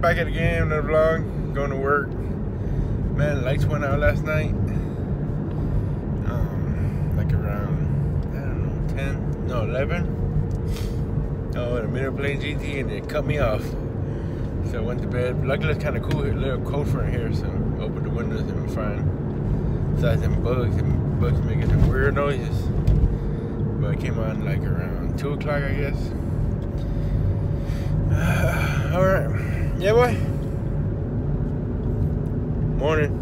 back at the game, another vlog. Going to work. Man, lights went out last night. Um, like around, I don't know, 10, no, 11. Oh, the middle playing GT and it cut me off. So I went to bed. Luckily it's kind of cool, a little cold for here, so opened the windows and I'm fine. Besides them bugs, and bugs making some weird noises. But it came on like around 2 o'clock, I guess. All right. Yeah, boy. Morning.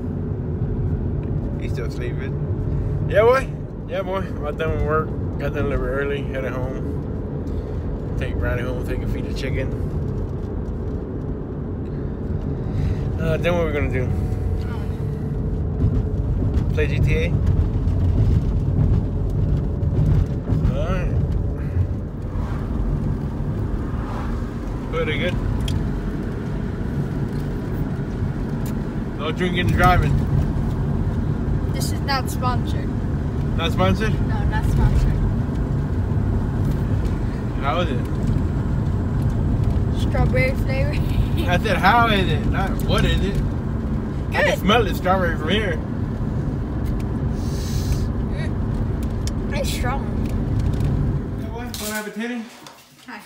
He's still sleeping. Yeah, boy. Yeah, boy. I'm done with work. Got done a little bit early. Headed home. Take Brownie home. Take a feed the chicken. Uh, then what we gonna do? Play GTA. Alright. Pretty good. No drinking and driving. This is not sponsored. Not sponsored? No, not sponsored. How is it? Strawberry flavor. I said, how is it? Not what is it? Good. I can smell the strawberry from here. Mm. It's strong. Yeah, boy. Want to have a titty? Hi.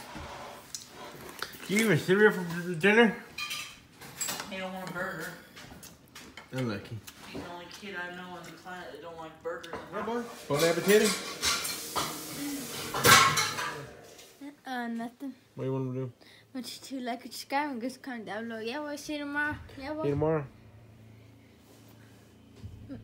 You even cereal for dinner? He don't want a burger. Unlucky. He's the only kid I know on the planet that don't like burgers. Yeah, boy. Want to have a titty? Uh, nothing. What do you want to do? But you two like it, subscribe and just comment down below. Yeah, boy. See you tomorrow. Yeah, we'll See you tomorrow. Yeah.